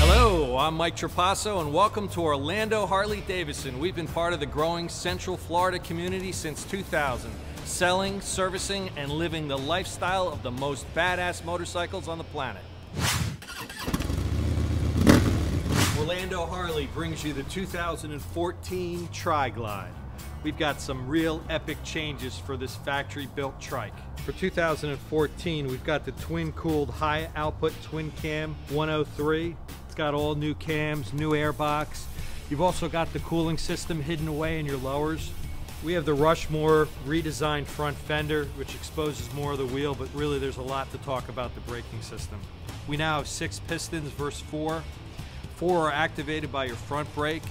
Hello, I'm Mike Trapasso, and welcome to Orlando Harley Davidson. We've been part of the growing Central Florida community since 2000, selling, servicing, and living the lifestyle of the most badass motorcycles on the planet. Orlando Harley brings you the 2014 Tri-Glide. We've got some real epic changes for this factory-built trike. For 2014, we've got the twin-cooled high-output twin cam 103. It's got all new cams, new airbox. You've also got the cooling system hidden away in your lowers. We have the Rushmore redesigned front fender, which exposes more of the wheel, but really there's a lot to talk about the braking system. We now have six pistons versus four. Four are activated by your front brake,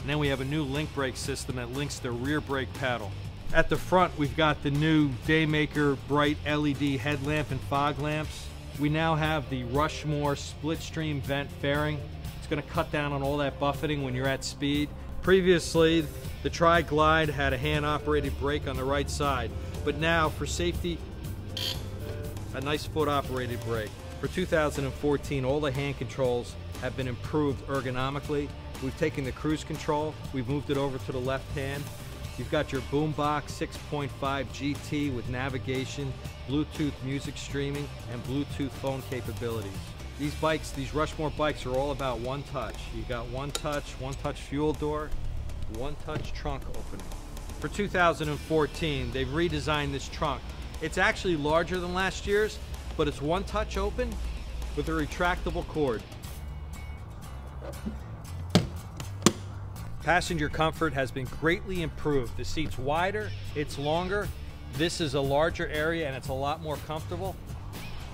and then we have a new link brake system that links the rear brake paddle. At the front, we've got the new Daymaker bright LED headlamp and fog lamps. We now have the Rushmore split stream vent fairing. It's going to cut down on all that buffeting when you're at speed. Previously, the Tri Glide had a hand operated brake on the right side, but now for safety, a nice foot operated brake. For 2014, all the hand controls have been improved ergonomically. We've taken the cruise control, we've moved it over to the left hand. You've got your Boombox 6.5 GT with navigation, Bluetooth music streaming, and Bluetooth phone capabilities. These bikes, these Rushmore bikes are all about one touch. You got one touch, one touch fuel door, one touch trunk opening. For 2014, they've redesigned this trunk. It's actually larger than last year's, but it's one touch open with a retractable cord. Passenger comfort has been greatly improved. The seat's wider, it's longer, this is a larger area and it's a lot more comfortable.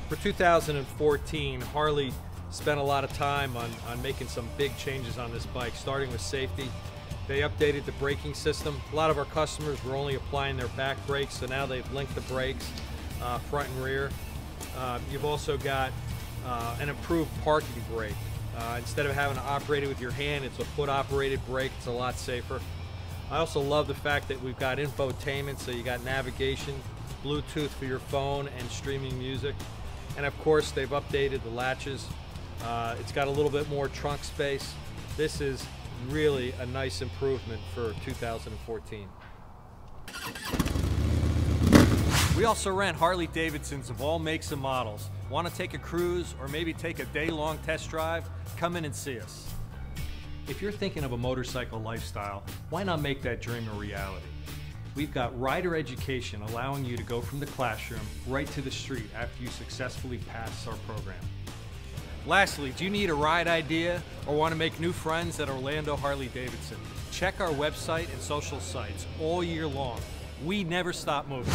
For 2014, Harley spent a lot of time on, on making some big changes on this bike, starting with safety. They updated the braking system. A lot of our customers were only applying their back brakes, so now they've linked the brakes uh, front and rear. Uh, you've also got uh, an improved parking brake. Uh, instead of having to operate it with your hand, it's a foot operated brake. It's a lot safer. I also love the fact that we've got infotainment, so you got navigation, Bluetooth for your phone, and streaming music. And of course, they've updated the latches. Uh, it's got a little bit more trunk space. This is really a nice improvement for 2014. We also rent Harley Davidsons of all makes and models. Want to take a cruise or maybe take a day long test drive? Come in and see us. If you're thinking of a motorcycle lifestyle, why not make that dream a reality? We've got rider education allowing you to go from the classroom right to the street after you successfully pass our program. Lastly, do you need a ride idea or want to make new friends at Orlando Harley Davidson? Check our website and social sites all year long. We never stop moving.